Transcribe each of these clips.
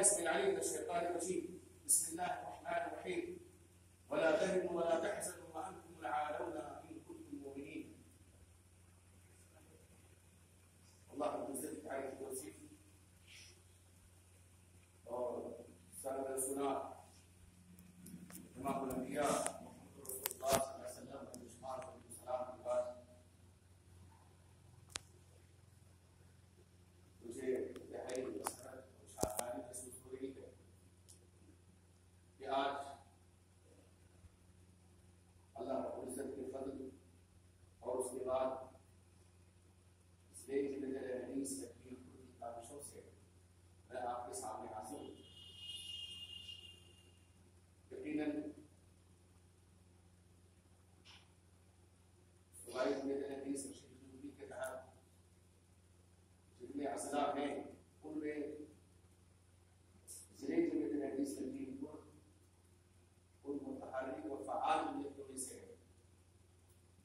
بالله من من الشيطان الرجيم. بسم الله الرحمن الرحيم. ولا تهنوا ولا تحزنوا وأنتم العالون إن كنتم مؤمنين. اللهم بذلك على التوفيق وسلام الصناعه إمام الأنبياء. اضلاع ہیں ان میں ضلع جو میرے حدیث تنظیم کو ان متحرک اور فعال نیتوں میں سے ہے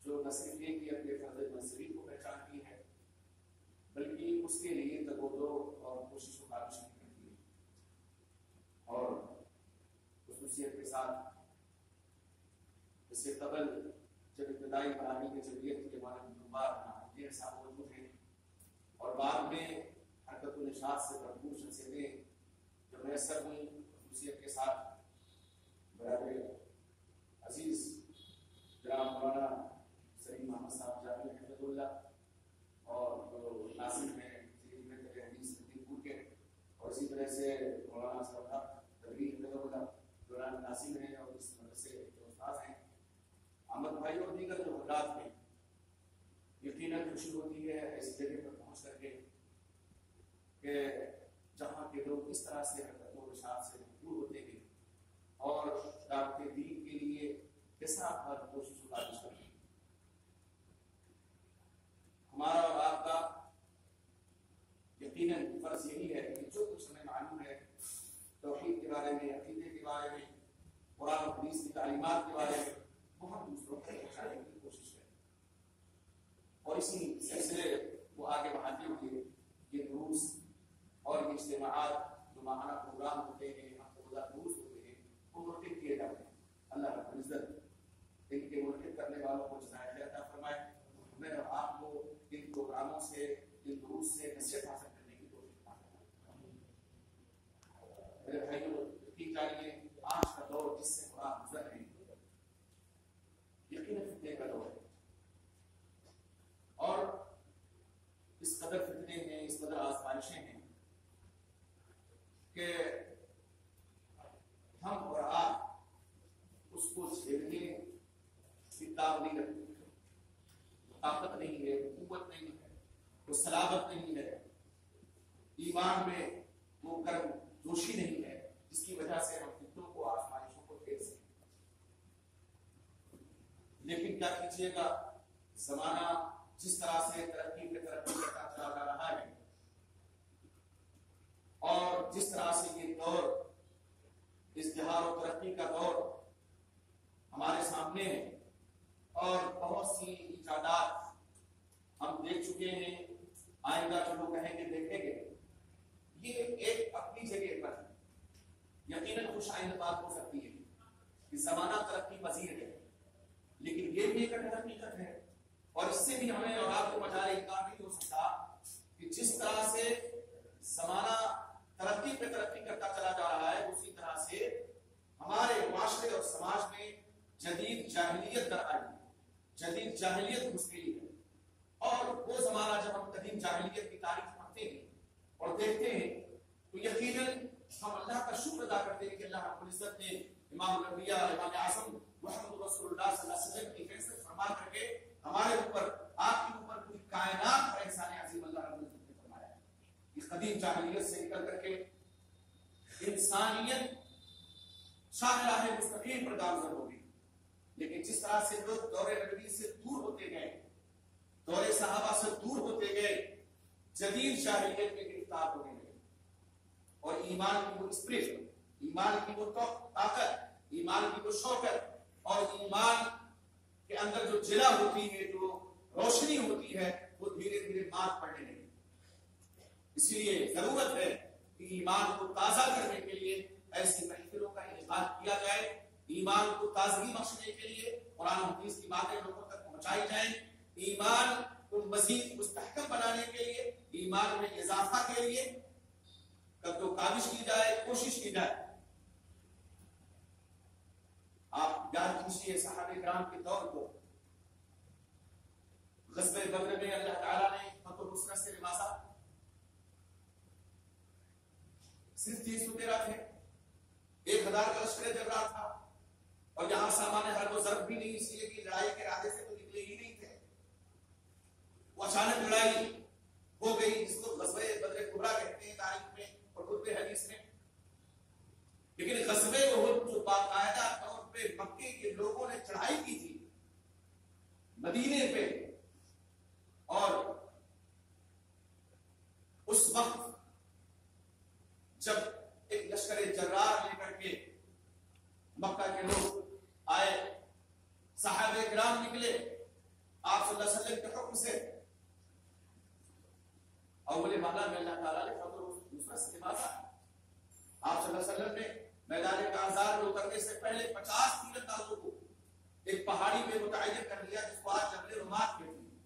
جو نہ صرف یہ کہ اپنے فرض منصبی کو پہچانتی ہے، بلکہ اس کے لیے تگودو اور کوشش و کاوش بھی کرتی ہے۔ اور خصوصیت کے ساتھ اس سے قبل جب ابتدائی پرانی کے جمعیت کے بارے میں بعد یہ صاحب موجود ہیں اور بعد میں حرکت و نشاط سے بھرپور شخصیتیں جو میسر ہوئیں خصوصیت کے ساتھ برابر عزیز، جناب مولانا سلیم محمد صاحب جامع احمد اللہ اور جو ناصر ہیں جی، میں حدیث کے اور اسی طرح سے مولانا صاحب تبریح احمد اللہ دوران ناصر ہیں اور اس مدرسے کے استاد ہیں۔ احمد بھائی اور دیگر جو حضرات ہیں، یقیناً خوشی ہوتی ہے اس جگہ پر پہنچ کر کے کہ جہاں کے لوگ اس طرح سے حرکتوں و سے دور ہوتے ہیں اور دعوت دین کے لیے کیسا معاشرے اور سماج میں جدید جاہلیت در آئی جدید جاہلیت گھس ہے۔ اور وہ زمانہ جب ہم قدیم جاہلیت کی تاریخ پڑھتے ہیں اور دیکھتے ہیں، تو یقیناً ہم اللہ کا شکر ادا کرتے ہیں کہ اللہ رب العزت نے امام الانبیاء، امام اعظم محمد رسول اللہ صلی اللہ علیہ وسلم کی فیصلت فرما کر کے ہمارے اوپر، آپ کے اوپر پوری کائنات کا احسان عظیم اللہ رب العزت نے فرمایا ہے۔ اس قدیم جاہلیت سے نکل کر کے انسانیت شاہ راہ مستقیم پر گامزن ہو گئی لیکن جس طرح سے لوگ دور نبی سے دور ہوتے گئے، دور صحابہ سے دور ہوتے گئے، جدید جاہلیت میں گرفتار ہونے لگے۔ اور ایمان کی وہ اسپرٹ، ایمان کی وہ طاقت، ایمان کی وہ شوکت اور ایمان کے اندر جو جلا ہوتی ہے، جو روشنی ہوتی ہے، وہ دھیرے دھیرے مات پڑنے لگی۔ اس لیے ضرورت ہے کہ ایمان کو تازہ کرنے کے لیے ایسی محفلوں کا انعقاد کیا جائے، ایمان کو تازگی بخشنے کے لیے قرآن حدیث کی باتیں لوگوں تک پہنچائی جائیں۔ ایمان کو مزید مستحکم بنانے کے لیے، ایمان میں اضافہ کے لیے کدو کاوش کی جائے، کوشش کی جائے۔ آپ یاد کیجیے صحابہ کرام کے دور کو۔ غزب بدر میں اللہ تعالیٰ نے فتح نصرت سے نوازا۔ صرف تین سو تیرہ تھے۔ ایک ہزار کا لشکر جب رہا تھا اور یہاں سامان ہر کو ضرب بھی نہیں، اس لیے کہ لڑائی کے ارادے سے تو نکلے ہی نہیں تھے۔ وہ اچانک لڑائی ہو گئی جس کو غزوہ بدر کبرا کہتے ہیں تاریخ میں اور خطب حدیث میں۔ لیکن غزوہ احد جو باقاعدہ طور پہ مکے کے لوگوں نے چڑھائی کی تھی، مدینے پہ، اور اس وقت جب ایک لشکر جرار لے کر کے مکہ کے لوگ آئے۔ صحابہ کرام نکلے۔ آپ صلی اللہ علیہ وسلم کے حکم سے۔ اول مالا میں اللہ تعالیٰ نے فضل دوسرا سے آپ صلی اللہ علیہ وسلم نے میدان کازار میں اترنے سے پہلے پچاس تیر اندازوں کو ایک پہاڑی میں متعین کر لیا، جس کو آج جبل رمات کہتے ہیں۔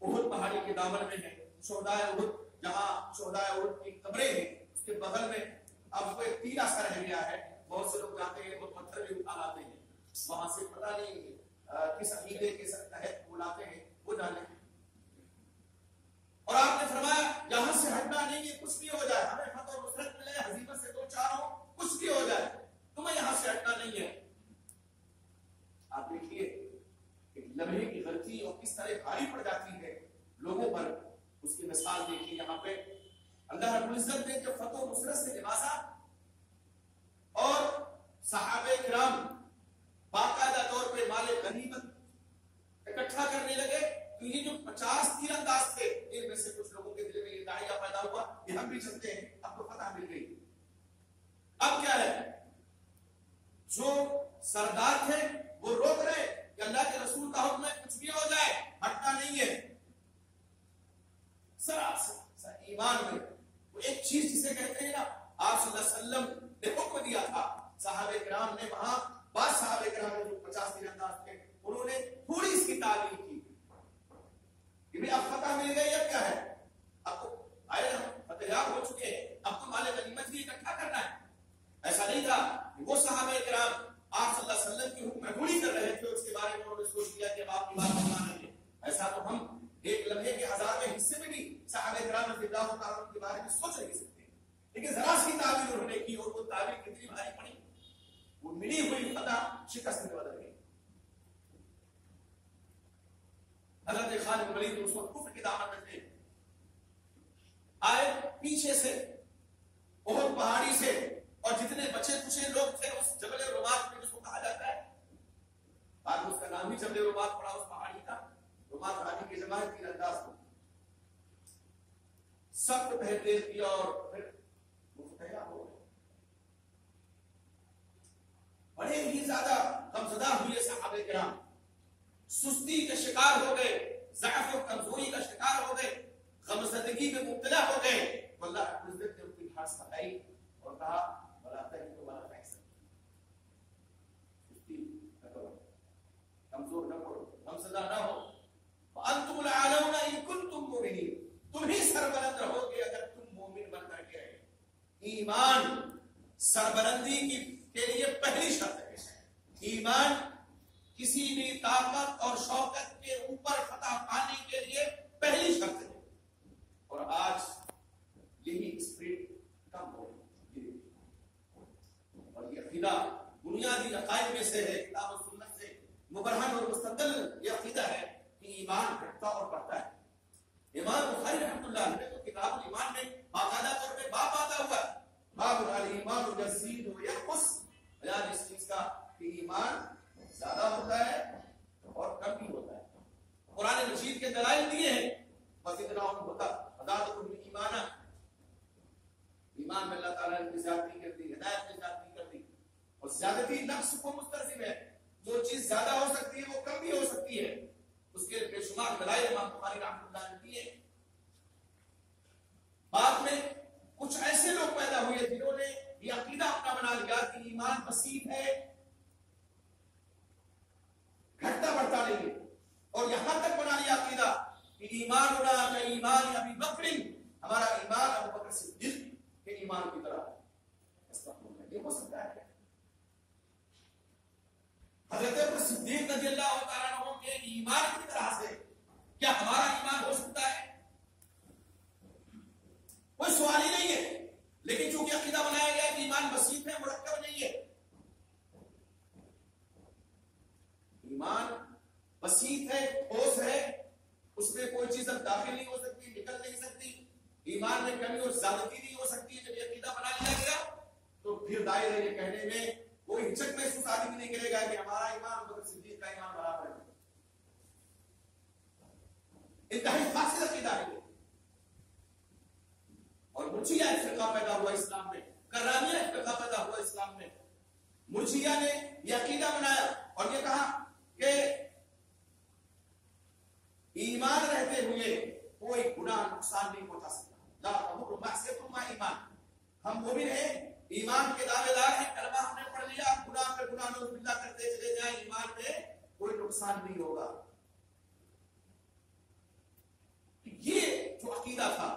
احد پہاڑی کے دامن میں ہے شہدائے احد، جہاں شہدائے احد کی قبریں ہیں، اس کے بغل میں اب وہ ایک تیرا سا رہ گیا ہے، بہت سے لوگ جاتے ہیں، وہ پتھر بھی اٹھا لاتے ہیں۔ وہاں سے پتہ نہیں کس عقیدے کے تحت بلاتے ہیں، وہ جانے۔ اور آپ نے فرمایا، یہاں سے ہٹنا نہیں ہے، کچھ بھی ہو جائے۔ ہمیں فتح و نصرت ملے، حزیمت سے دو چار ہو کچھ بھی ہو جائے۔ تمہیں یہاں سے ہٹنا نہیں ہے۔ آپ دیکھیے ایک لمحے کی غلطی اور کس طرح بھاری پڑ جاتی ہے لوگوں پر اس کی مثال دیکھیے یہاں پہ۔ اللہ رب العزت نے جب فتح نصرت سے نوازا اور صحابہ کرام باقاعدہ طور پہ مال غنیمت اکٹھا کرنے لگے، تو یہ جو پچاس تیر انداز تھے، ان میں سے کچھ لوگوں کے دل میں یہ داعیہ پیدا ہوا کہ ہم بھی چلتے ہیں، اب تو فتح مل گئی۔ اب کیا ہے؟ جو سردار تھے وہ روک رہے کہ اللہ کے رسول کا حکم ہے کچھ بھی ہو جائے ہٹنا نہیں ہے سر ایمان میں وہ ایک چیز جسے کہتے ہیں نا آپ صلی اللہ علیہ وسلم نے حکم دیا تھا صحابہ کرام نے وہاں بعض صحابہ کرام نے جو پچاس تیر انداز تھے انہوں نے تھوڑی اس کی تعلیم کی۔ کہ بھی اب فتح مل گئی اب کیا ہے؟ اب تو آئے، ہم فتح یاب ہو چکے ہیں اب تو مال غنیمت بھی اکٹھا کرنا ہے۔ ایسا نہیں تھا وہ صحابہ کرام آپ صلی اللہ علیہ وسلم کی حکم محولی کر رہے تھے، اس کے بارے میں انہوں نے سوچ لیا کہ اب آپ کی بات ماننا نہیں ہے ایسا تو ہم ایک لمحے کے ہزار میں حصے میں بھی صحابہ کرام رضی اللہ تعالیٰ کے بارے میں سوچ نہیں سکتے۔ لیکن ذرا سی تعبیر انہوں نے کی اور وہ تعبیر کتنی بھاری پڑی۔ وہ ملی ہوئی فتح شکست میں بدل گئی حضرت خالد ولید اس وقت کفر کی دعوت میں تھے آئے پیچھے سے، بہت پہاڑی سے، اور جتنے بچے کچھ لوگ تھے اس جبل رومات میں جس کو کہا جاتا ہے، بعد اس کا نام ہی جبل رومات پڑا اس پہاڑی کا رومات پہاڑی کی جماعت کی انداز کو سخت تحریر کیا اور پھر مفتیا ہو گئے بڑے ہی زیادہ غمزدہ ہوئے صحابہ کرام۔ سستی کے شکار ہو گئے، ضعف و کمزوری کا شکار ہو گئے، غمزدگی میں مبتلا ہو گئے۔ اللہ عزت نے ان کی ہاتھ بتائی اور کہا، بلا تہی تو بلا فیصل سستی نہ کرو، کمزور نہ کرو، غمزدہ نہ ہو۔ وانتم العالون ان کنتم مؤمنین تم ہی سربلند رہو گے اگر تم مومن بن کر کے رہے ایمان، سربلندی کی کے لیے پہلی شرط ہے ایمان کسی بھی طاقت اور شوکت کے اوپر فتح پانے کے لیے پہلی شرط ہے۔ اور آج یہی اسپرٹ کم ہو اور یہ عقیدہ بنیادی عقائد میں سے ہے، کتاب و سنت سے مبرہن اور مستقل یہ عقیدہ ہے کہ ایمان گھٹتا اور بڑھتا ہے۔ امام بخاری رحمۃ اللہ علیہ تو کتاب الایمان میں باقاعدہ طور پہ باب آتا ہوا باب الایمان یزید و ینقص بیان اس چیز کا ایمان زیادہ ہوتا ہے اور کم بھی ہوتا ہے۔ قرآن مجید کے دلائل دیے ہیں، بس اتنا ہوتا۔ عدالت ایمان ایمان میں اللہ تعالیٰ نے زیادتی کر دی، ہدایت میں زیادتی کر دی۔ اور زیادتی نقص کو مستلزم ہے۔ جو چیز زیادہ ہو سکتی ہے، وہ کم بھی ہو سکتی ہے۔ اس کے بے شمار دلائل امام بخاری رحمۃ اللہ نے دیے۔ بعد میں کچھ ایسے لوگ پیدا ہوئے جنہوں نے یہ عقیدہ اپنا بنا لیا کہ ایمان مسیح ہے۔ گھٹتا بڑھتا نہیں ہے۔ اور یہاں تک بنا لیا عقیدہ کہ ایمان ہونا ہے ایمان ابھی بکری ہمارا ایمان ابو بکر صدیق کے ایمان کی طرح ہے۔ یہ ہو سکتا ہے۔ حضرت ابو صدیق رضی اللہ تعالیٰ عنہ کے ایمان کی طرح سے کیا ہمارا ایمان ہو سکتا ہے؟ کوئی سوال ہی نہیں ہے۔ لیکن چونکہ عقیدہ بنایا گیا کہ ایمان بسیط ہے، مرکب نہیں ہے۔ ایمان بسیط ہے، ٹھوس ہے، اس میں کوئی چیز اب داخل نہیں ہو سکتی، نکل نہیں سکتی۔ ایمان میں کمی اور زیادتی نہیں ہو سکتی جب یہ عقیدہ بنا لیا گیا، تو پھر دائرے یہ کہنے میں کوئی ہچک محسوس آدمی نہیں کرے گا کہ ہمارا ایمان بکر صدیق کا ایمان برابر ہے۔ انتہائی فاصل عقیدہ ہے۔ اور مرچیا ایک فرقہ پیدا ہوا اسلام میں، کرامیہ ایک فرقہ پیدا ہوا اسلام میں۔ مرچیا نے یہ عقیدہ بنایا اور یہ کہا کہ ایمان رہتے ہوئے کوئی گناہ نقصان نہیں پہنچا سکتا۔ لا ایمان۔ ہم مومن ہیں، ایمان کے دعوے دار ہیں، کلمہ ہم نے پڑھ لیا، گناہ پہ گناہ نوز باللہ کرتے چلے جائیں، ایمان میں کوئی نقصان نہیں ہوگا یہ جو عقیدہ تھا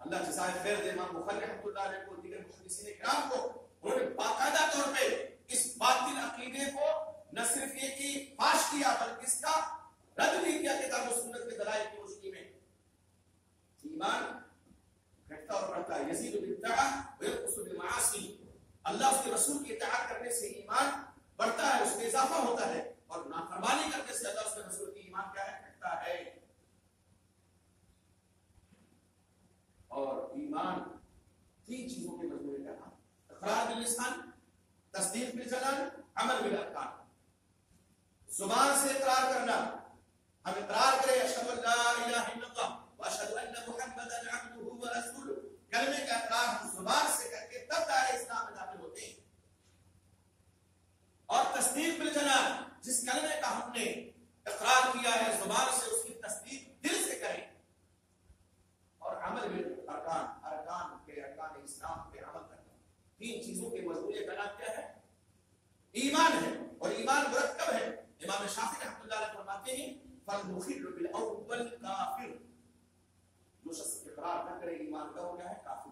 اللہ جزائے خیر دے امام بخاری رحمۃ اللہ علیہ کو دیگر محدثین کرام کو انہوں نے باقاعدہ طور پہ اس باطل عقیدے کو نہ صرف یہ کہ فاش کیا بلکہ اس کا رد بھی کیا کتاب و سنت کے دلائل کی روشنی میں۔ ایمان گھٹتا اور بڑھتا۔ ہے یزید بالطاعہ وینقص بالمعاصی۔ اللہ اس کے رسول کی اطاعت کرنے سے ایمان بڑھتا ہے، اس میں اضافہ ہوتا ہے اور نافرمانی کرنے سے اللہ اس کے رسول کی ایمان کیا ہے؟ گھٹتا ہے۔ اور ایمان تین چیزوں کے مجموعے کا نام اقرار باللسان تصدیق بالجلال عمل بالارکان زبان سے اقرار کرنا، ہم اقرار کریں، اشہد ان لا الہ الا اللہ واشہد ان محمد عبدہ ورسوله کلمے کا اقرار ہم زبان سے کر کے تب دائرہ اسلام میں داخل ہوتے ہیں۔ اور تصدیق بالجلال جس کلمے کا ہم نے اقرار کیا ہے زبان سے اس کی تصدیق دل سے کریں اور عمل بالارکان ارکان کے ارکان اسلام پہ عمل کرنا تین چیزوں کے مجموعے کا کیا ہے؟ ایمان ہے اور ایمان مرکب ہے۔ امام شافعی رحمۃ اللہ علیہ فرماتے ہیں فالمخل بالاول کافر. جو شخص اقرار نہ کرے، ایمان کا ہو گیا ہے؟ کافر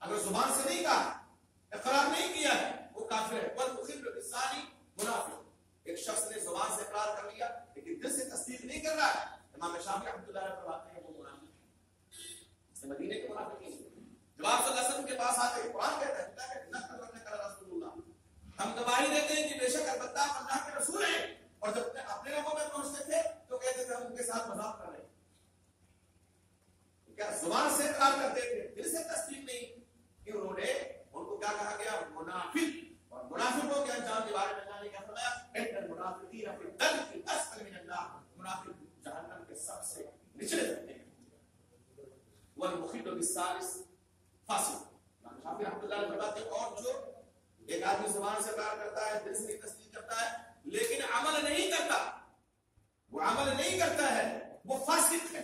اگر زبان سے نہیں کہا، اقرار نہیں کیا ہے، وہ کافر ہے۔ والمخل بالثانی منافق. ایک شخص نے زبان سے اقرار کر لیا، لیکن دل سے تصدیق نہیں کر رہا ہے۔ امام شافعی رحمۃ اللہ علیہ فرماتے ہیں، وہ منافق ہے۔ مدینے کے منافقین جب آپ صلی اللہ علیہ وسلم کے پاس آتے ہیں، قرآن کہتا ہے، اللہ کہ نہ کرنے کا رسول اللہ ہم گواہی دیتے ہیں کہ بے شک البتہ آپ اللہ کے رسول ہیں۔ اور جب اپنے لوگوں میں پہنچتے تھے تو کہتے تھے، ہم ان کے ساتھ مذاق کر رہے ہیں۔ کیا زبان سے اقرار کرتے تھے، دل سے تصدیق نہیں کہ انہوں نے ان کو کیا کہا گیا؟ منافق۔ اور منافقوں کے انجام کے بارے میں اللہ نے کیا فرمایا؟ ان المنافقین فی الدرک الاسفل من النار۔ منافق جہنم کے سب سے نچلے رہتے ہیں۔ والمخل بالثالث رحمۃ اللہ علیہ فرماتے ہیں، اور جو ایک آدمی زبان سے اقرار کرتا ہے، دل سے تصدیق کرتا ہے، لیکن عمل نہیں کرتا، وہ عمل نہیں کرتا ہے، وہ فاسق ہے۔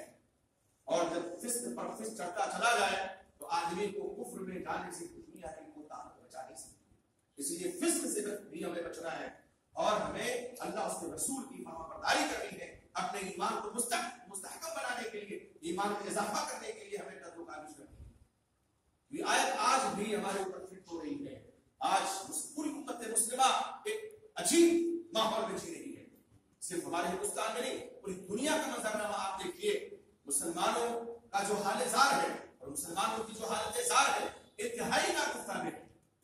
اور جب فسق پر فسق چڑھتا چلا جائے، تو آدمی کو کفر میں جانے سے بچا نہیں سکتی لیے فسق سے بھی ہمیں بچنا ہے۔ اور ہمیں اللہ اس کے رسول کی فرما برداری کرنی ہے، اپنے ایمان کو مستحکم بنانے کے لیے، ایمان میں اضافہ کرنے کے لیے ہمیں قدر و کاوش کرنی ہے۔ یہ آیت آج بھی ہمارے اوپر فٹ ہو رہی ہے. آج پوری امت مسلمہ ایک عجیب ماحول میں جی رہی ہے. صرف ہمارے ہندوستان میں نہیں، پوری دنیا کا منظرنامہ آپ دیکھیے. مسلمانوں کا جو حال زار ہے اور مسلمانوں کی جو حالت زار ہے، انتہائی ناگفتہ ہے.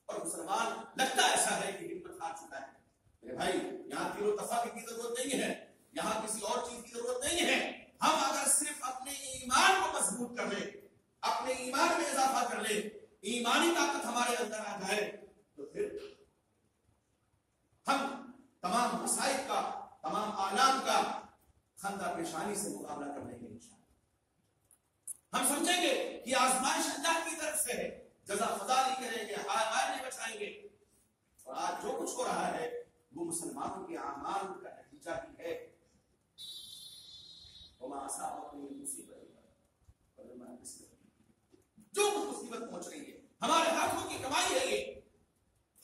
اور مسلمان لگتا ایسا ہے کہ ہمت ہار چکا ہے. میرے بھائی، یہاں تیرو تفاق کی ضرورت نہیں ہے. یہاں کسی اور چیز کی ضرورت نہیں ہے. ہم اگر صرف اپنے ایمان کو مضبوط کر لیں اپنے ایمان میں اضافہ کر لیں۔ ایمانی طاقت ہمارے اندر آ جائے تو پھر ہم تمام مسائل کا، تمام آلام کا خندہ پیشانی سے مقابلہ کرنے کے ہم سمجھیں گے کہ آزمائش اللہ کی طرف سے ہے۔ جزا خدا نہیں کریں گے، ہائے ہائے نہیں بچائیں گے۔ اور آج جو کچھ ہو رہا ہے، وہ مسلمانوں کے اعمال کا نتیجہ ہی ہے۔ جو کچھ مصیبت پہنچ رہی ہے۔ ہمارے ہاتھوں کی کمائی ہے یہ۔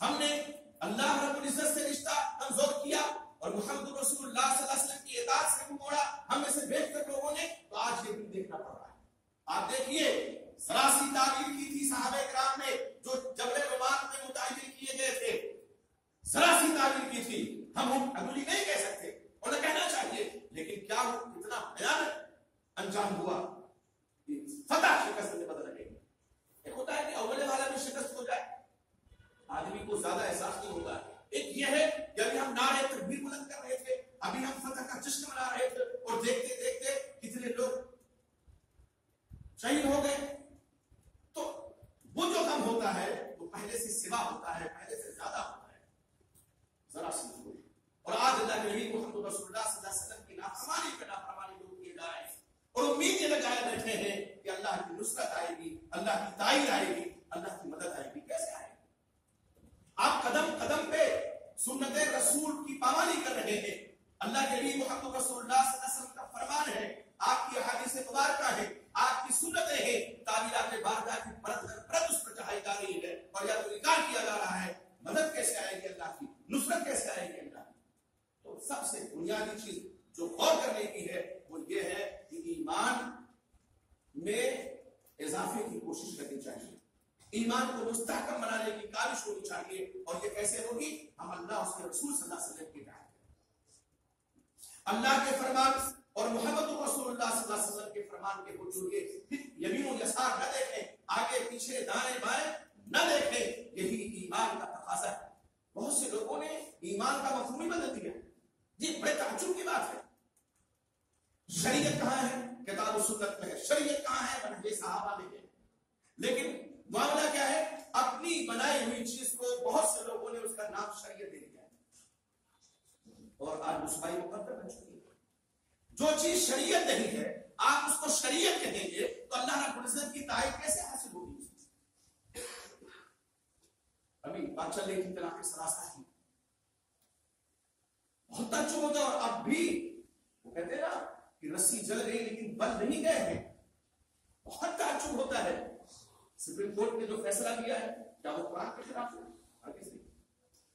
ہم نے اللہ رب العزت سے رشتہ کمزور کیا اور محمد رسول اللہ صلی اللہ علیہ وسلم کی اطاعت سے موڑا۔ ہم میں سے بہتر لوگوں نے تو آج یہ بھی دیکھنا پڑ رہا ہے۔ آپ دیکھیے، سراسی تعبیر کی تھی صحابہ کرام نے جو جبل رباط میں متعین کیے گئے تھے۔ سراسی تعبیر کی تھی۔ ہم انگلی نہیں کہہ سکتے۔ اور نہ کہنا چاہیے، لیکن کیا وہ اتنا بیان انجام ہوا؟ فتح شکست میں بدل گئی ایک ہوتا ہے کہ اول والا میں شکست ہو جائے آدمی کو زیادہ احساس نہیں ہوتا ایک یہ ہے کہ ابھی ہم نعرے تکبیر بلند کر رہے تھے، ابھی ہم فتح کا جشن منا رہے تھے اور دیکھتے دیکھتے کتنے لوگ شہید ہو گئے۔ تو وہ جو کم ہوتا ہے، وہ پہلے سے سوا ہوتا ہے، پہلے سے زیادہ ہوتا ہے۔ ذرا سی اور آج اللہ کے نبی محمد رسول اللہ صلی اللہ علیہ وسلم کی نافرمانی پہ نافرمانی لوگ کیے جا رہے ہیں۔ اور امید یہ لگائے بیٹھے ہیں کہ اللہ کی نصرت آئے گی، اللہ کی تائید آئے گی، اللہ کی مدد آئے گی۔ کیسے آئے گی؟ آپ قدم قدم پہ سنت رسول کی پامانی کر رہے ہیں۔ اللہ کے نبی محمد رسول اللہ صلی اللہ علیہ وسلم کا فرمان ہے، آپ کی حدیث مبارکہ ہے، آپ کی سنتیں ہیں۔ تعبیرات باردہ کی پرت پرت اس پر چڑھائی جا رہی ہے اور یا تو انکار کیا جا رہا ہے۔ مدد کیسے آئے گی اللہ کی؟ نصرت کیسے آئے گی اللہ کی؟ تو سب سے بنیادی چیز جو غور کرنے کی ہے وہ یہ ہے کہ ایمان میں اضافے کی کوشش کرنی چاہیے ایمان کو مستحکم بنانے کی کاوش ہونی چاہیے اور یہ کیسے ہوگی ہم اللہ، اس کے رسول صلی اللہ علیہ وسلم کی اللہ کے فرمان اور محمد رسول اللہ صلی اللہ علیہ وسلم کے فرمان کے وجود یمین و یسار نہ دیکھیں، آگے، پیچھے، دائیں بائیں نہ دیکھیں، یہی ایمان کا تقاضا ہے۔ بہت سے لوگوں نے ایمان کا مفہوم ہی بدل دیا۔ یہ بڑے تعجب کی بات ہے۔ شریعت کہاں ہے؟ کتاب و سنت میں ہے۔ شریعت کہاں ہے؟ بنجے صحابہ میں ہے۔ لیکن معاملہ کیا ہے؟ اپنی بنائی ہوئی چیز کو بہت سے لوگوں نے اس کا نام شریعت دے دیا اور آج مسبائی مقدر بن چکی ہے۔ جو چیز شریعت نہیں ہے، آپ اس کو شریعت کہیں گے تو اللہ رب العزت کی تائید کیسے حاصل ہوگی؟ ابھی بات چل رہی تھی طلاق سراسا کی بہت تعجب ہوتا اور اب بھی۔ وہ کہتے ہیں نا کہ رسی جل گئی لیکن بل نہیں گئے ہیں۔ بہت تعجب ہوتا ہے۔ سپریم کورٹ نے جو فیصلہ کیا ہے، کیا وہ قرآن کے خلاف ہے؟ آگے سے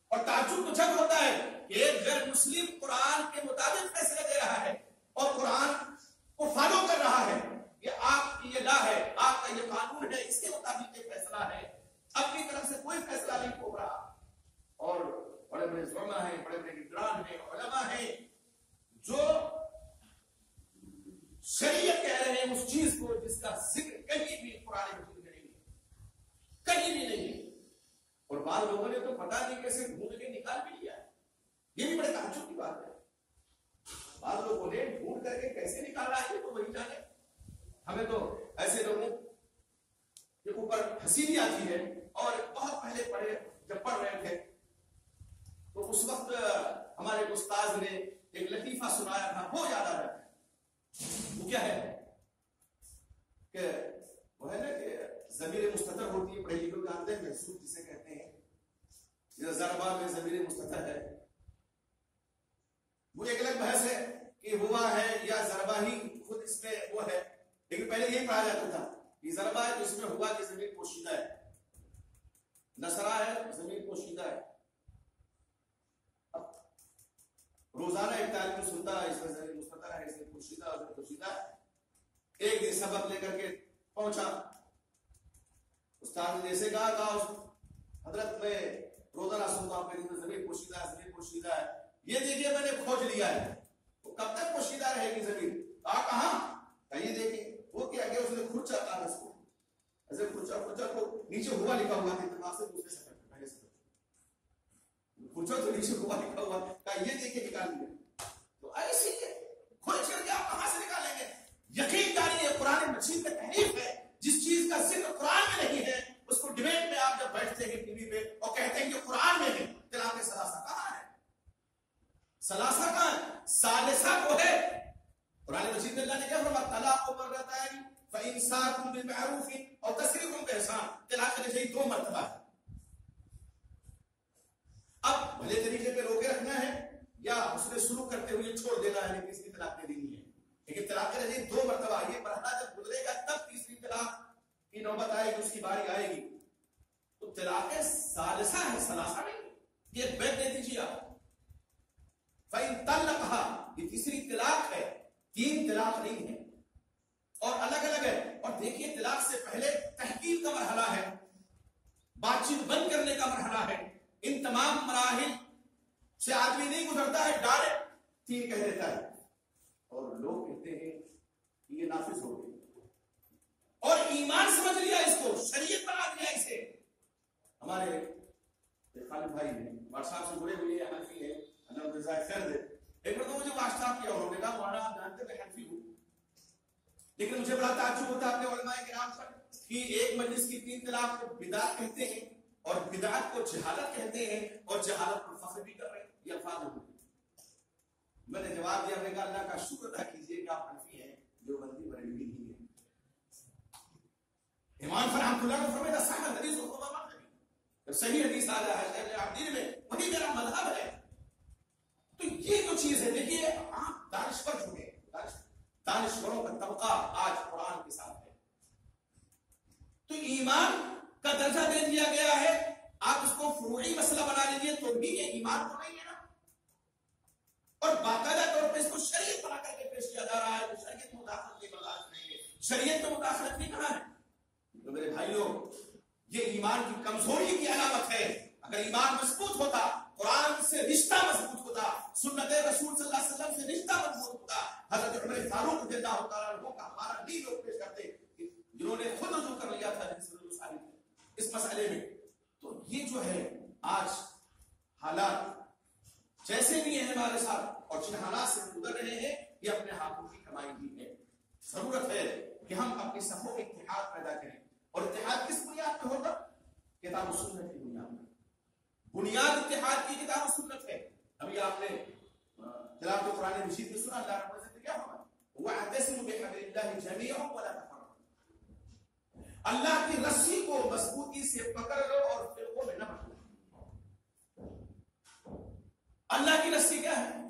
اور تعجب تو جب ہوتا ہے کہ ایک غیر مسلم قرآن کے مطابق فیصلہ دے رہا ہے اور قرآن کو فالو کر رہا ہے یہ آپ کی یہ لا ہے، آپ کا یہ قانون ہے، اس کے مطابق یہ فیصلہ ہے۔ اپنی طرف سے کوئی فیصلہ نہیں ہو رہا۔ اور بڑے بڑے زما ہیں، بڑے بڑے نگران ہیں، علماء ہیں، جو شریعت کہہ رہے ہیں اس چیز کو جس کا ذکر کہیں بھی قرآن مجید کہیں بھی نہیں۔ اور بعض لوگوں نے تو پتا نہیں کیسے ڈھونڈ کے نکال بھی لیا۔ ہے یہ بھی بڑے تعجب کی بات ہے۔ بعض لوگوں نے ڈھونڈ کر کے کیسے نکالا؟ ہے تو وہی جانے ہمیں تو ایسے لوگوں کے اوپر ہنسی بھی آتی ہے۔ اور بہت پہلے پڑھے جب پڑھ رہے تھے، تو اس وقت ہمارے استاذ نے ایک لطیفہ سنایا تھا، وہ یاد آ رہا ہے۔ وہ کیا ہے کہ وہ ہے نا کہ زمیر مستطر ہوتی ہے پڑھے لکھے جانتے ہیں محسوس جسے کہتے ہیں۔ جیسے ضربہ میں زمیر مستطر ہے۔ وہ ایک الگ بحث ہے کہ ہوا ہے یا ضربہ ہی خود اس میں وہ ہے۔ لیکن پہلے یہی کہا جاتا تھا کہ ضربہ ہے تو اس میں ہوا کہ زمین پوشیدہ ہے۔ نسرا ہے زمین پوشیدہ ہے۔ روزانہ ایک تعلیم سنتا ہے، اس میں زمین مستطر ہے، اس میں پوشیدہ، اس میں پوشیدہ۔ ایک دن سبق لے کر کے پہنچا۔ استاد نے جیسے کہا کہا حضرت میں روزانہ سنتا ہوں پہلے زمین پوشیدہ ہے، زمین پوشیدہ ہے۔ یہ دیکھیے، میں نے کھوج لیا ہے۔ تو کب تک پوشیدہ رہے گی زمین؟ کہا، کہاں؟ کہا یہ دیکھیے وہ کیا گیا اس نے کھرچا کاغذ کو۔ ایسے کھرچا کھرچا کو نیچے ہوا لکھا ہوا تھا اتفاق سے دوسرے سفر پہ پہلے سفر کھرچا تو نیچے ہوا لکھا ہوا کہا، یہ دیکھیے، نکال لیا۔ تو ایسے کھرچ کر کے آپ کہاں سے نکالیں گے؟ یقین جاری ہے، قرآن مجید میں تحریف ہے۔ جس چیز کا ذکر قرآن میں نہیں ہے اس کو ڈبیٹ میں آپ جب بیٹھتے ہیں ٹی وی پہ اور کہتے ہیں کہ قرآن میں ہے تلاق سلاسہ کہاں ہے سلاسہ کہاں ہے سالسہ کو ہے قرآن مجید میں اللہ نے کیا فرمایا طلاق کو مرتا ہے فإنساكم بالمعروف اور تسریحكم بإحسان طلاق کے صحیح دو مرتبہ ہے اب بھلے طریقے پہ روکے رکھنا ہے یا اس نے شروع کرتے ہوئے چھوڑ دینا ہے لیکن اس کی طلاق دے دینی ہے لیکن طلاق کے دو مرتبہ یہ مرحلہ جب گزرے گا تب تیسری طلاق کی نوبت باری آئے گی۔ تو طلاق سالسہ ہے سلاسہ نہیں۔ یہ بیت دے دیجیے آپ۔ فَإِن طَلَّقَهَا، یہ تیسری طلاق ہے۔ تین طلاق نہیں ہے۔ اور الگ الگ ہے۔ اور دیکھیے طلاق سے پہلے تحقیق کا مرحلہ ہے۔ بات چیت بند کرنے کا مرحلہ ہے۔ ان تمام مراحل سے آدمی نہیں گزرتا ہے، ڈائریکٹ تین کہہ دیتا ہے۔ اور لوگ کہتے ہیں کہ یہ نافذ ہو گئی اور ایمان سمجھ لیا اس کو، شریعت بنا دیا اسے۔ ہمارے خالد بھائی نے واٹس ایپ سے جڑے ہوئے ہیں، حنفی ہے اللہ جزائے خیر دے۔ ایک بار تو مجھے واٹس ایپ کیا انہوں نے کہا مولانا آپ جانتے میں حنفی ہوں۔ لیکن مجھے بڑا تعجب ہوتا ہے اپنے علماء کرام پر کہ ایک مجلس کی تین طلاق کو بدعت کہتے ہیں اور بدعت کو جہالت کہتے ہیں اور جہالت کو فخر بھی کر رہے ہیں، یہ الفاظ ہوتے ہیں۔ میں نے جواب دیا، میں نے کہا، اللہ کا شکر ادا کیجیے کہ آپ حنفی ہیں، جو بندی بریلوی نہیں امام فرحم اللہ کو فرمایا صحیح حدیث کو خدا مت کریں جب صحیح حدیث آ جائے ہے کہ میں وہی میرا مذہب ہے تو یہ جو چیز ہے دیکھیے آپ دانشور چھوڑے دانشوروں کا طبقہ آج قرآن کے ساتھ ہے تو ایمان کا درجہ دے دیا گیا ہے آپ اس کو فروعی مسئلہ بنا لیجیے تو بھی یہ ایمان تو نہیں ہے نا اور باقاعدہ طور پہ اس کو شریعت بنا کر کے پیش کیا جا رہا ہے تو شریعت مداخلت کی برداشت نہیں ہے شریعت میں مداخلت نہیں کہاں ہے تو میرے بھائیوں، یہ ایمان کی کمزوری کی علامت ہے۔ اگر ایمان مضبوط ہوتا، قرآن سے رشتہ مضبوط ہوتا، سنت رسول صلی اللہ علیہ وسلم سے رشتہ مضبوط ہوتا، حضرت عمر فاروق رضی اللہ تعالیٰ عنہ کا ہمارا بھی لوگ پیش کرتے جنہوں نے خود رجوع کر لیا تھا، جن اس مسئلے میں تو یہ جو ہے، آج حالات جیسے بھی ہیں ہمارے ساتھ اور جن حالات سے گزر رہے ہیں، یہ اپنے ہاتھوں کی کمائی کی ہے۔ ضرورت ہے کہ ہم اپنی صفوں میں اتحاد پیدا کریں۔ اور اتحاد کس بنیاد پہ ہوگا؟ کتاب و سنت کی بنیاد پر بنیاد اتحاد کی کتاب و سنت ہے۔ ابھی آپ نے تلاوت قرآن مجید میں سنا، اللہ رب العزت نے کیا فرمایا؟ وَاعْتَصِمُوا بِحَبْلِ اللَّهِ جَمِيعًا وَلَا تَفَرَّقُوا۔ اللہ کی رسی کو مضبوطی سے پکڑ لو اور فرقوں میں نہ بٹو اللہ کی رسی کیا ہے؟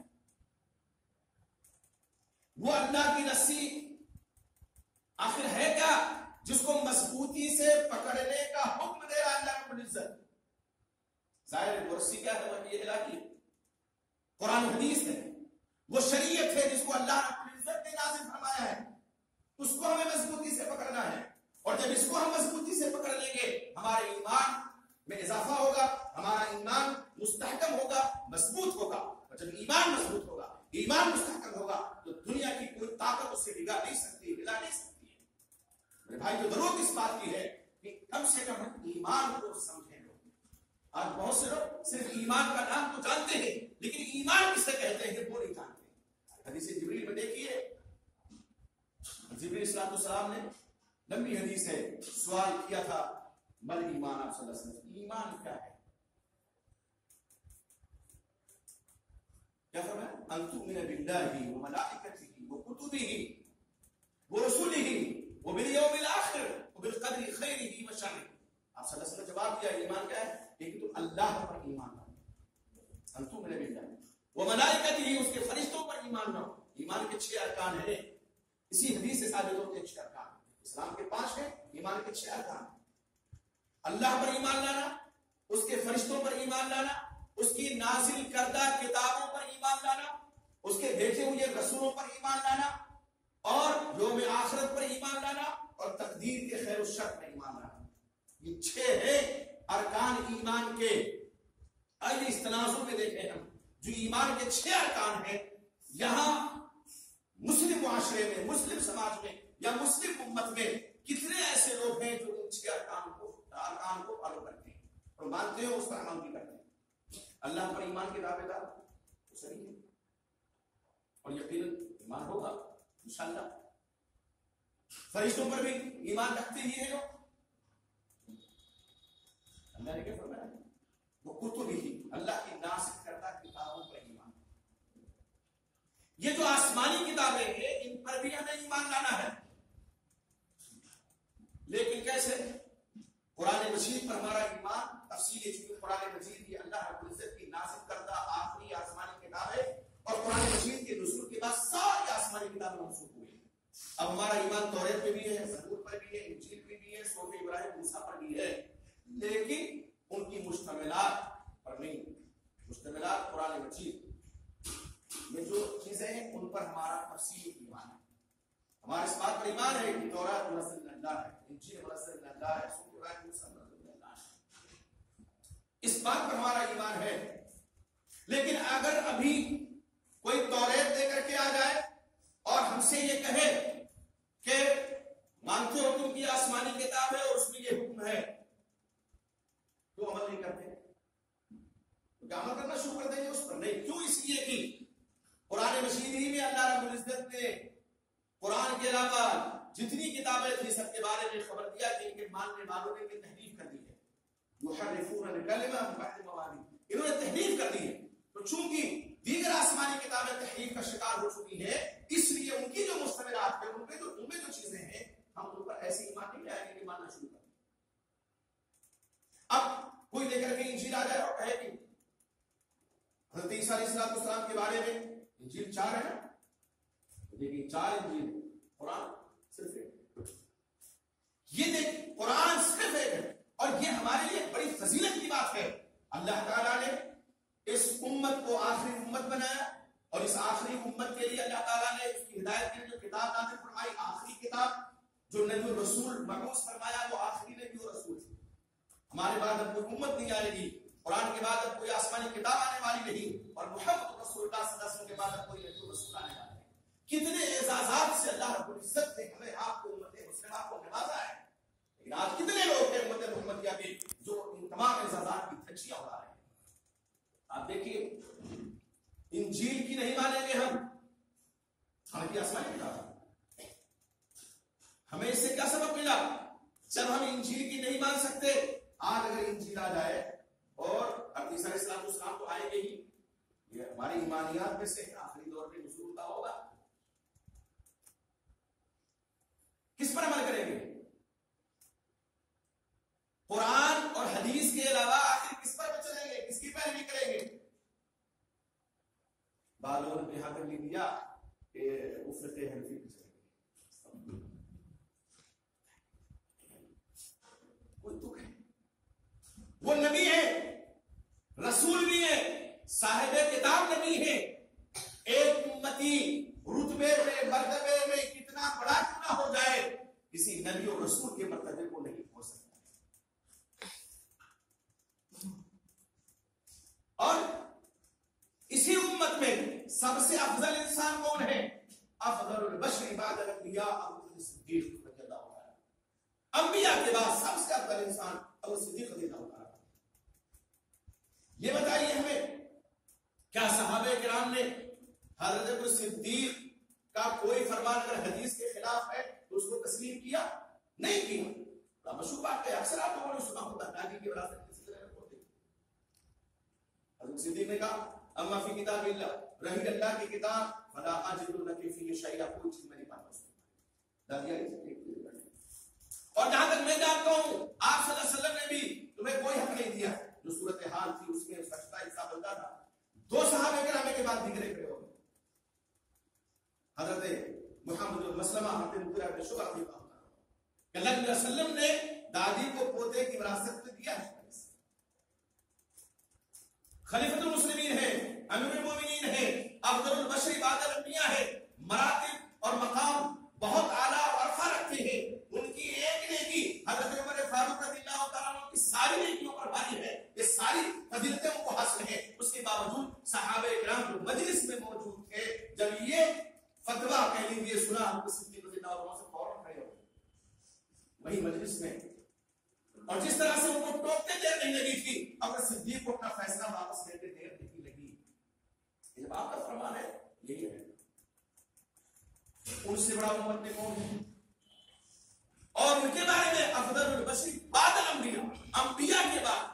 وہ اللہ کی رسی آخر ہے کیا؟ جس کو مضبوطی سے پکڑنے کا حکم دے رہا اللہ رب العزت۔ ظاہر وہ کیا ہے، وہ یہ الہی قرآن حدیث ہے وہ شریعت ہے جس کو اللہ رب العزت نے نازل فرمایا ہے۔ اس کو ہمیں مضبوطی سے پکڑنا ہے۔ اور جب اس کو ہم مضبوطی سے پکڑ لیں گے ہمارے ایمان میں اضافہ ہوگا، ہمارا ایمان مستحکم ہوگا، مضبوط ہوگا۔ اور جب ایمان مضبوط ہوگا، ایمان مستحکم ہوگا، تو دنیا کی کوئی طاقت اس سے بگا نہیں سکتی ہلا نہیں سکتی۔ میرے بھائی، جو ضرورت اس بات کی ہے کہ کم سے کم ہم ایمان کو سمجھیں لوگ۔ آج بہت سے لوگ صرف ایمان کا نام تو جانتے ہیں، لیکن ایمان کسے کہتے ہیں وہ نہیں جانتے۔ حدیث جبریل میں دیکھیے۔ جبریل السلام السلام نے لمبی حدیث ہے سوال کیا تھا، مل ایمان آپ صلی اللہ علیہ وسلم، ایمان کیا ہے؟ کیا فرمایا؟ ان تؤمن بالله وملائكته وكتبه ورسله وباليوم الاخر وبالقدر خيره وشره. آپ صلی اللہ علیہ وسلم نے جواب دیا، ایمان کیا ہے؟ کہ تم اللہ پر ایمان لاؤ ان تؤمن بالله وملائكته اس کے فرشتوں پر ایمان لاؤ ایمان کے چھ ارکان ہیں۔ اسی حدیث سے ثابت ہوتے ہیں چھ ارکان اسلام کے پانچ ہیں، ایمان کے چھ ارکان اللہ پر ایمان لانا، اس کے فرشتوں پر ایمان لانا، اس کی نازل کردہ کتابوں پر ایمان لانا، اس کے بھیجے ہوئے رسولوں پر ایمان لانا اور یوم آخرت پر ایمان لانا اور تقدیر کے خیر و شر پر ایمان لانا۔ یہ چھ ہیں ارکان ایمان کے۔ آئیے اس میں دیکھیں ہم۔ جو ایمان کے چھ ارکان ہیں، یہاں مسلم معاشرے میں، مسلم سماج میں یا مسلم امت میں کتنے ایسے لوگ ہیں جو ان چھ ارکان کو ارکان کو فالو کرتے ہیں اور مانتے ہیں اس پر عمل بھی کرتے ہیں۔ اللہ پر ایمان کے دعوے دار تو صحیح ہے۔ اور یقین ایمان ہوگا۔ انشاءاللہ فرشتوں پر بھی ایمان رکھتے ہی ہیں لوگ۔ اللہ نے کیا فرمایا؟ وہ کتب ہی اللہ کی ناسک کرتا کتابوں پر ایمان۔ یہ جو آسمانی کتابیں ہیں، ان پر بھی ہمیں ایمان لانا ہے۔ لیکن کیسے؟ قرآن مجید پر ہمارا ایمان تفصیل ہے چونکہ قرآن مجید یہ اللہ رب العزت کی نازل کردہ آخری آسمانی کتاب ہے اور قرآن مجید کے نزول کے بعد ساری آسمانی کتابیں منسوخ ہوئی اب ہمارا ایمان توریت پہ بھی ہے، زبور پر بھی ہے، انجیل پہ بھی ہے صوفی ابراہیم، موسیٰ پر بھی ہے۔ لیکن ان کی مشتملات پر نہیں۔ مشتملات قرآن مجید۔ یہ جو چیزیں ہیں، ان پر ہمارا تفصیلی ایمان ہے۔ ہمارا اس بات پر ایمان ہے کہ تورات منزل اللہ ہے، انجیل منزل اللہ ہے، سورہ ابراہیم منزل اللہ ہے۔ اس بات پر ہمارا ایمان ہے۔ لیکن اگر ابھی کوئی توریت دے کر کے آ جائے اور ہم سے یہ کہے کہ مانتے ہو تم کی آسمانی کتاب ہے اور اس میں یہ حکم ہے۔ تو عمل نہیں کرتے۔ عمل کرنا شروع کر دیں گے؟ اس پر نہیں۔ کیوں اس لیے کہ قرآن مشید ہی میں اللہ رب العزت نے قرآن کے علاوہ جتنی کتابیں تھیں سب کے بارے میں خبر دیا کہ ان کے ماننے والوں نے تحریف کر دی ہے۔ یحرفون الکلمہ من بعد مواضع انہوں نے تحریف کر دی ہے۔ تو چونکہ دیگر آسمانی کتابیں تحریف کا شکار ہو چکی ہے اس لیے ان کی جو مستمرات ہیں، ان میں جو ان میں جو چیزیں ہیں، ہم ان پر ایسی ایمان نہیں لائیں گے کہ ماننا شروع کر اب کوئی لے کر کے انجیل آ جائے اور کہے کہ حضرت عیسیٰ علیہ السلام السلام کے بارے میں انجیل چار ہے لیکن چار انجیل قرآن صرف ایک۔ یہ دیکھ، قرآن صرف ایک ہے۔ اور یہ ہمارے لیے بڑی فضیلت کی بات ہے۔ اللہ تعالیٰ نے اس امت کو آخری امت بنایا اور اس آخری امت کے لیے اللہ تعالیٰ نے اس کی ہدایت کے لیے جو کتاب نازل فرمائی، آخری کتاب جو نبی الرسول مبعوث فرمایا، وہ آخری نبی اور رسول تھی۔ ہمارے بعد اب کوئی امت نہیں آئے گی، قرآن کے بعد اب کوئی آسمانی کتاب آنے والی نہیں اور محمد رسول اللہ صلی اللہ علیہ وسلم کے بعد اب کوئی نبی رسول آنے والا ہے کتنے اعزازات سے اللہ رب العزت نے ہمیں آپ کو امت مسلمہ کو نوازا ہے۔ لیکن آج کتنے لوگ ہیں امت محمدیہ بھی جو ان تمام اعزازات کی دھجیاں اڑا رہے ہیں آپ دیکھیے انجیل کی نہیں مانیں گے ہم۔ ہم کی آسمانی کتاب۔ ہمیں اس سے کیا سبق ملا؟ جب ہم انجیل کی نہیں مان سکتے، آج اگر انجیل آ جائے اور اب عیسیٰ علیہ السلام اسلام تو آئے گے ہی۔ یہ ہماری ایمانیات میں سے آخری دور میں نزول کا ہوگا۔ کس پر عمل کریں گے؟ قرآن اور حدیث کے علاوہ آخر کس پر چلیں گے؟ کس کی پیروی کریں گے؟ بالوں نے یہاں تک لکھ دیا کہ افرت حنفی پہ چلیں گے کوئی تو ہے؟ وہ نبی ہے، رسول بھی ہے، صاحب کتاب نبی ہے۔ ایک امتی رتبے میں، مرتبے میں کتنا بڑا کتنا ہو جائے، کسی نبی اور رسول کے مرتبے کو نہیں ہو سکتا اور اسی امت میں سب سے افضل انسان کون ہے افضل البشر بعد الانبیاء ابو بکر صدیق رضی اللہ عنہ انبیاء کے بعد سب سے افضل انسان ابو صدیق رضی اللہ عنہ یہ بتائیے ہمیں، کیا صحابہ کرام نے حضرت ابو صدیق کا کوئی فرمان اگر حدیث کے خلاف ہے تو اس کو تسلیم کیا؟ نہیں کیا۔ بڑا مشہور بات ہے، اکثر آپ لوگوں نے سنا ہوتا ہے دادی کی وراثت کسی طرح ہوتے حضرت صدیق نے کہا، اما فی کتاب اللہ، رہی اللہ کی کتاب، فلا اجد لک فی شیئا، کوئی چیز میں نہیں پاتا۔ اس دادیا اور جہاں تک میں جانتا ہوں، آپ صلی اللہ علیہ وسلم نے بھی تمہیں کوئی حق نہیں دیا جو صورتحال تھی، اس میں سچتا حصہ بنتا تھا۔ دو صحابہ کرام کے بعد دیگرے کھڑے ہو گئے حضرت محمد المسلمہ حضرت مغیرہ بن شعبہ کی بات کہ اللہ علیہ وسلم نے دادی کو پوتے کی وراثت میں دیا ہے۔ خلیفۃ المسلمین ہے امیر المومنین ہے افضل البشر بعد الانبیاء ہے مراتب اور مقام بہت اعلیٰ اور عرفہ رکھتے ہیں ان کی ایک نیکی حضرت عمر فاروق رضی اللہ تعالیٰ عنہ کی ساری نیکیوں پر بھاری ہے یہ ساری فضیلتیں ان کو حاصل ہیں اس کے باوجود صحابہ کرام جو مجلس میں موجود تھے جب یہ فتوا کہہ لیجیے سنا ہم صدیق رضی اللہ عنہ سے فوراً کھڑے ہو وہی مجلس میں۔ اور جس طرح سے ان کو ٹوکتے دیر نہیں لگی تھی، اگر صدیق کو اپنا فیصلہ واپس لیتے دیر نہیں لگی۔ جب آپ کا فرمان ہے، یہی ہے۔ ان سے بڑا امت میں کون ہے؟ اور ان کے بارے میں افضل البشر بعد الانبیاء انبیاء کے بعد۔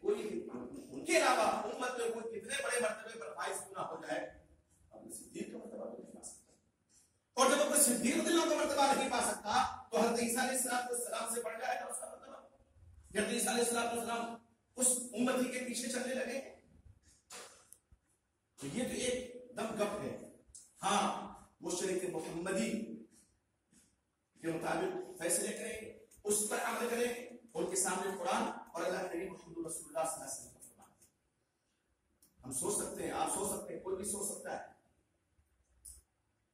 کوئی ان کے علاوہ امت میں کوئی کتنے بڑے مرتبے پر فائز کیوں نہ ہو جائے اب صدیق کا مرتبہ تو نہیں پا سکتا اور جب کوئی صدیق دلوں کا مرتبہ نہیں پا سکتا، تو حضرت عیسیٰ علیہ السلام سے بڑھ جائے گا اس کا مرتبہ۔ حضرت عیسیٰ علیہ السلام اس امتی کے پیچھے چلنے لگے، تو یہ تو ایک دم گپ ہے۔ ہاں وہ شریک محمدی کے مطابق فیصلے کریں، اس پر عمل کریں، ان کے سامنے قرآن اور اللہ کے نبی محمد رسول اللہ صلی اللہ علیہ وسلم کا فرمان۔ ہم سوچ سکتے ہیں، آپ سوچ سکتے ہیں، کوئی بھی سوچ سکتا ہے۔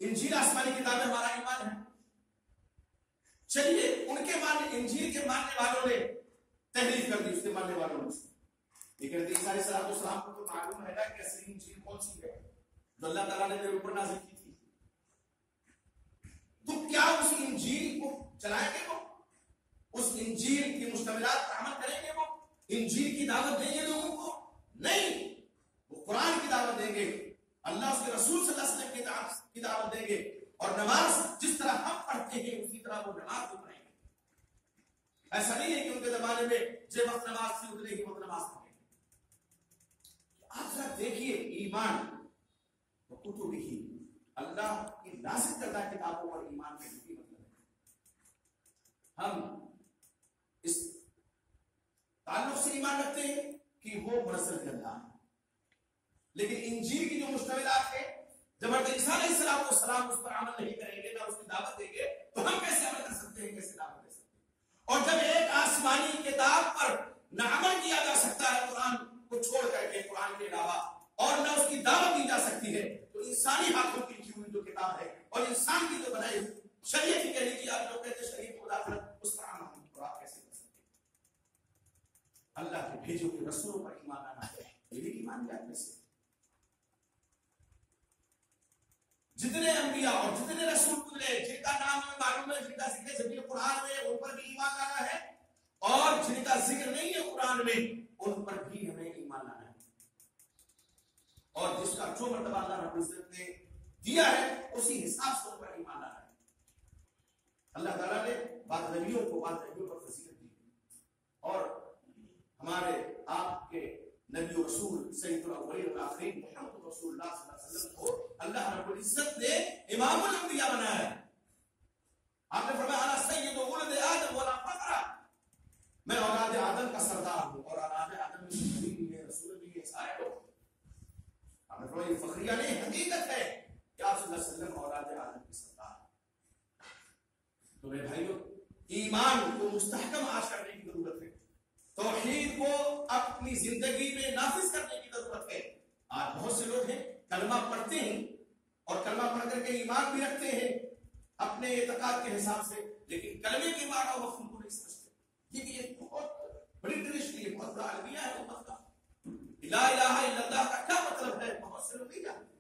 انجیل آسمانی کتاب ہمارا ایمان ہے۔ چلیے، ان کے ماننے، انجیل کے ماننے والوں نے تحریف کر دی، اس کے ماننے والوں نے۔ لیکن عیسیٰ علیہ السلام السلام کو تو معلوم ہے نا کہ اصلی انجیل کون سی ہے۔ جو اللہ تعالیٰ نے میرے اوپر نازل کی تھی۔ تو کیا اس انجیل کو چلائیں گے وہ؟ اس انجیل کی مشتملات پر عمل کریں گے وہ؟ انجیل کی دعوت دیں گے لوگوں کو؟ نہیں، وہ قرآن کی دعوت دیں گے۔ اللہ اس کے رسول صلی اللہ علیہ وسلم کی دعوت کی دعوت دیں گے اور نماز جس طرح ہم پڑھتے ہیں، اسی طرح وہ نماز بھی پڑھیں گے۔ ایسا نہیں ہے کہ ان کے زمانے میں جب وقت نماز سے اتنے ہی وقت نماز پڑھیں گے۔ آپ ذرا دیکھیے ایمان۔ کتب ہی۔ اللہ کی نازل کردہ کتابوں اور ایمان میں بھی مطلب ہے۔ ہم اس تعلق سے ایمان رکھتے ہیں کہ وہ منزل اللہ۔ ہے لیکن انجیل کی جو مشتملات ہے جب حضرت عیسیٰ علیہ السلام کو سلام اس پر عمل نہیں کریں گے، نہ اس کی دعوت دیں گے، تو ہم کیسے عمل کر سکتے ہیں؟ کیسے دعوت دے سکتے ہیں؟ اور جب ایک آسمانی کتاب پر نہ عمل کیا جا سکتا ہے قرآن کو چھوڑ کر کے قرآن کے علاوہ، اور نہ اس کی دعوت دی جا سکتی ہے، تو انسانی ہاتھوں کی لکھی ہوئی جو کتاب ہے، اور انسان کی جو بنائی ہوئی شریعت کی کہنے کی آپ جو کہتے ہیں، شریعت مداخلت، اس پر عمل ہم آپ کیسے کر سکتے ہیں؟ اللہ کے بھیجے ہوئے رسولوں پر ایمان آنا ہے یہ بھی ایمان کی آدمی سے۔ جتنے انبیاء اور جتنے رسول گزرے جن کا نام ہمیں معلوم ہے جن کا ذکر زمین قرآن میں ان پر بھی ایمان لانا ہے۔ اور جن کا ذکر نہیں ہے قرآن میں، ان پر بھی ہمیں ایمان لانا ہے۔ اور جس کا جو مرتبہ اللہ رب العزت نے دیا ہے، اسی حساب سے ان پر ایمان لانا ہے۔ اللہ تعالیٰ نے بعض نبیوں کو بعض نبیوں پر فضیلت دی۔ اور ہمارے آپ کے نبی و رسول سید الاولین والآخرین محمد رسول اللہ صلی اللہ علیہ وسلم کو اللہ رب العزت نے امام الانبیاء بنایا ہے۔ آپ نے فرمایا، انا سید ولد آدم ولا فقر میں اولاد آدم کا سردار ہوں اور اولاد آدم میں نبی بھی ہے، رسول بھی ہے، سارے لوگ۔ آپ نے فرمایا، یہ فخریہ نہیں، حقیقت ہے کہ آپ صلی اللہ علیہ وسلم اولاد آدم کے سردار ہیں۔ تو میرے بھائیو، ایمان کو مستحکم آج کرنے کی ضرورت ہے۔ توحید کو اپنی زندگی میں نافذ کرنے کی ضرورت ہے۔ آج بہت سے لوگ ہیں، کلمہ پڑھتے ہیں اور کلمہ پڑھ کر کے ایمان بھی رکھتے ہیں اپنے اعتقاد کے حساب سے، لیکن کلمے کے معنی و مفہوم کو نہیں سمجھتے۔ یہ یہ بہت بڑی ٹریڈیشن ہے بہت بڑا المیہ ہے امت کا لا الہ الا اللہ کا کیا مطلب ہے؟ بہت سے لوگ نہیں جانتے۔